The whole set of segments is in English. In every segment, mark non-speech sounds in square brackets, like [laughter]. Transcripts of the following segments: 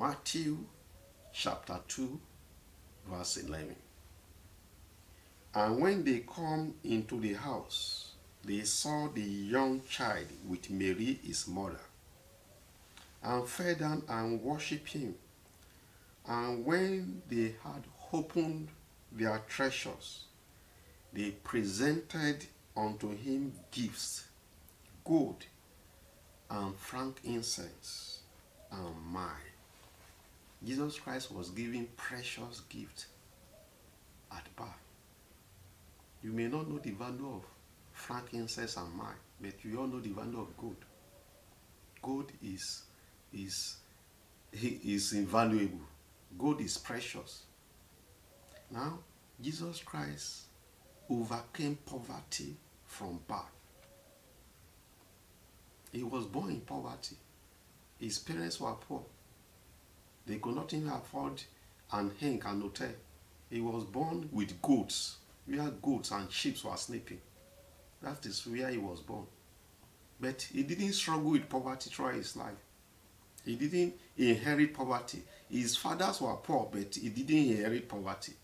Matthew chapter 2, verse 11. And when they come into the house, they saw the young child with Mary his mother, and fell down and worshipped him. And when they had opened their treasures, they presented unto him gifts, gold, and frankincense, and myrrh. Jesus Christ was giving precious gifts at birth. You may not know the value of frankincense and myrrh, but you all know the value of gold. Gold is is [laughs] is invaluable. Gold is precious. Now, Jesus Christ overcame poverty from birth. He was born in poverty. His parents were poor. They could not even afford an hink and hotel. He was born with goats, where goats and sheep were sleeping. That is where he was born. But he didn't struggle with poverty throughout his life. He didn't inherit poverty. His fathers were poor, but he didn't inherit poverty.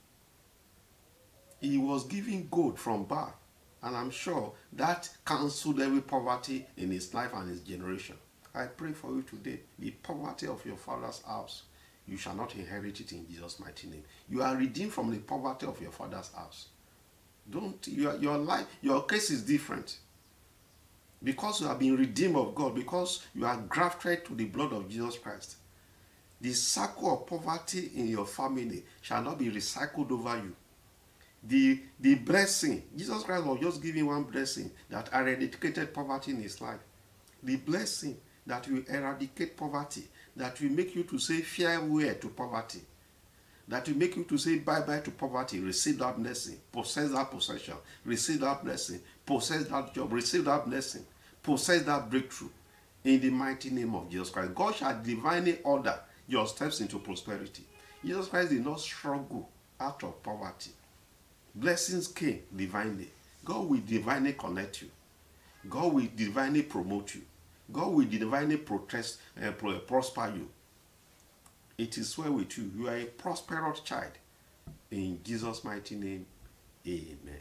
He was given gold from birth, and I'm sure that cancelled every poverty in his life and his generation. I pray for you today, the poverty of your father's house, you shall not inherit it in Jesus' mighty name. You are redeemed from the poverty of your father's house. Don't your, your life, your case is different. Because you have been redeemed of God, because you are grafted to the blood of Jesus Christ. The circle of poverty in your family shall not be recycled over you. The, the blessing, Jesus Christ was just giving one blessing that eradicated poverty in his life. The blessing that will eradicate poverty, that will make you to say farewell to poverty, that will make you to say bye bye to poverty, receive that blessing, possess that possession, receive that blessing, possess that job, receive that blessing, possess that breakthrough in the mighty name of Jesus Christ. God shall divinely order your steps into prosperity. Jesus Christ did not struggle out of poverty. Blessings came divinely. God will divinely connect you. God will divinely promote you. God will divinely protest, uh, prosper you. It is well with you. You are a prosperous child. In Jesus' mighty name, amen.